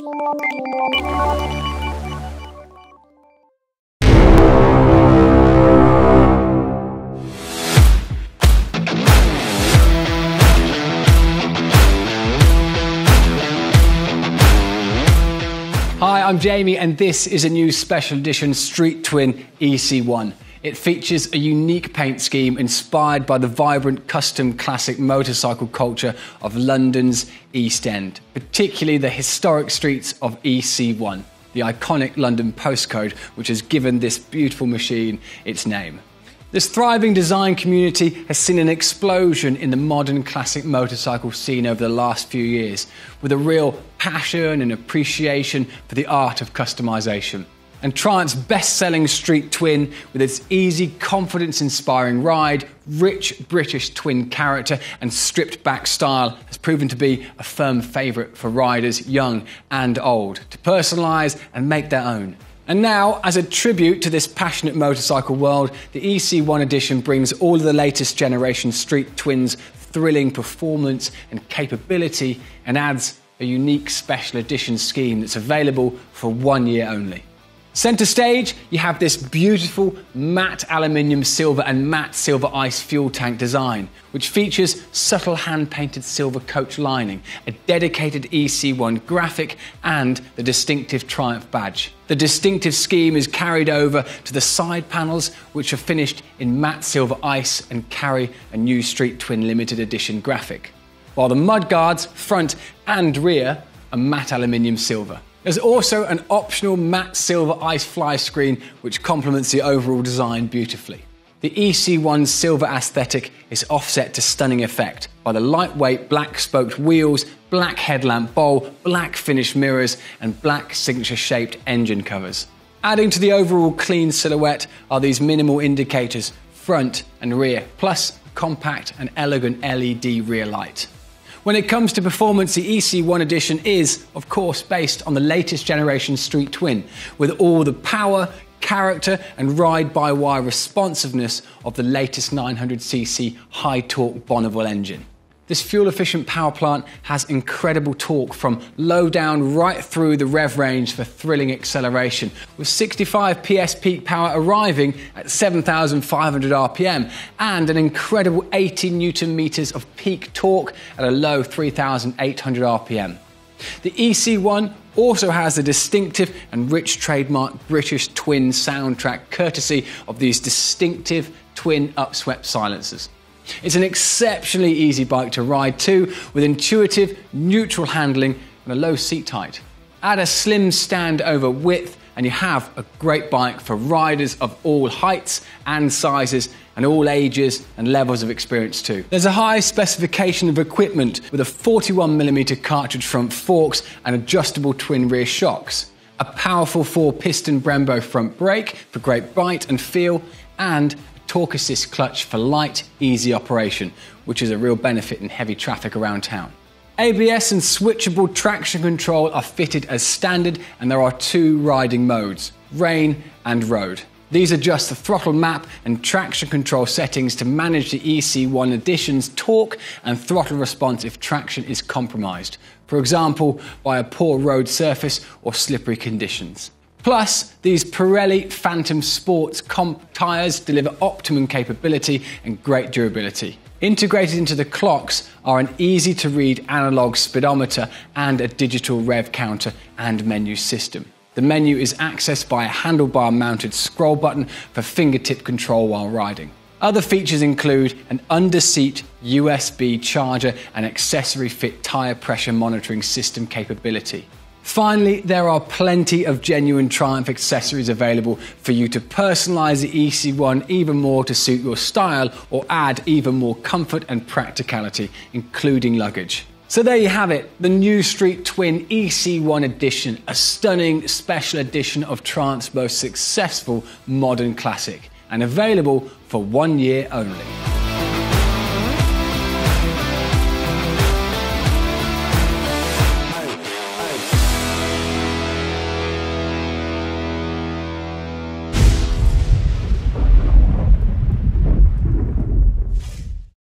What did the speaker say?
Hi, I'm Jamie, and this is a new special edition Street Twin EC1. It features a unique paint scheme inspired by the vibrant custom classic motorcycle culture of London's East End, particularly the historic streets of EC1, the iconic London postcode which has given this beautiful machine its name. This thriving design community has seen an explosion in the modern classic motorcycle scene over the last few years, with a real passion and appreciation for the art of customization. And Triumph's best selling street twin, with its easy, confidence inspiring ride, rich British twin character, and stripped back style, has proven to be a firm favourite for riders young and old to personalise and make their own. And now, as a tribute to this passionate motorcycle world, the EC1 edition brings all of the latest generation Street Twins thrilling performance and capability and adds a unique special edition scheme that's available for one year only. Centre stage, you have this beautiful matte aluminium silver and matte silver ice fuel tank design, which features subtle hand painted silver coach lining, a dedicated EC1 graphic, and the distinctive Triumph badge. The distinctive scheme is carried over to the side panels, which are finished in matte silver ice and carry a new Street Twin limited edition graphic, while the mudguards, front and rear, are matte aluminium silver. There's also an optional matte silver ice fly screen which complements the overall design beautifully. The EC1 silver aesthetic is offset to stunning effect by the lightweight black spoked wheels, black headlamp bowl, black finished mirrors, and black signature shaped engine covers. Adding to the overall clean silhouette are these minimal indicators front and rear, plus compact and elegant LED rear light. When it comes to performance, the EC1 edition is, of course, based on the latest generation Street Twin, with all the power, character, and ride by wire responsiveness of the latest 900cc high torque Bonneville engine. This fuel efficient power plant has incredible torque from low down right through the rev range for thrilling acceleration, with 65 PS peak power arriving at 7,500 RPM and an incredible 80 newton meters of peak torque at a low 3,800 RPM. The EC1 also has a distinctive and rich trademark British twin soundtrack courtesy of these distinctive twin upswept silencers. It's an exceptionally easy bike to ride too, with intuitive, neutral handling and a low seat height. Add a slim stand over width, and you have a great bike for riders of all heights and sizes and all ages and levels of experience too. There's a high specification of equipment with a 41mm cartridge front forks and adjustable twin rear shocks, a powerful four piston Brembo front brake for great bite and feel, and torque assist clutch for light, easy operation, which is a real benefit in heavy traffic around town. ABS and switchable traction control are fitted as standard, and there are two riding modes rain and road. These adjust the throttle map and traction control settings to manage the EC1 Edition's torque and throttle response if traction is compromised, for example, by a poor road surface or slippery conditions. Plus, these Pirelli Phantom Sports comp tyres deliver optimum capability and great durability. Integrated into the clocks are an easy to read analog speedometer and a digital rev counter and menu system. The menu is accessed by a handlebar mounted scroll button for fingertip control while riding. Other features include an under seat USB charger and accessory fit tyre pressure monitoring system capability. Finally, there are plenty of genuine Triumph accessories available for you to personalize the EC1 even more to suit your style or add even more comfort and practicality, including luggage. So there you have it, the new Street Twin EC1 edition, a stunning special edition of Triumph's most successful modern classic, and available for one year only.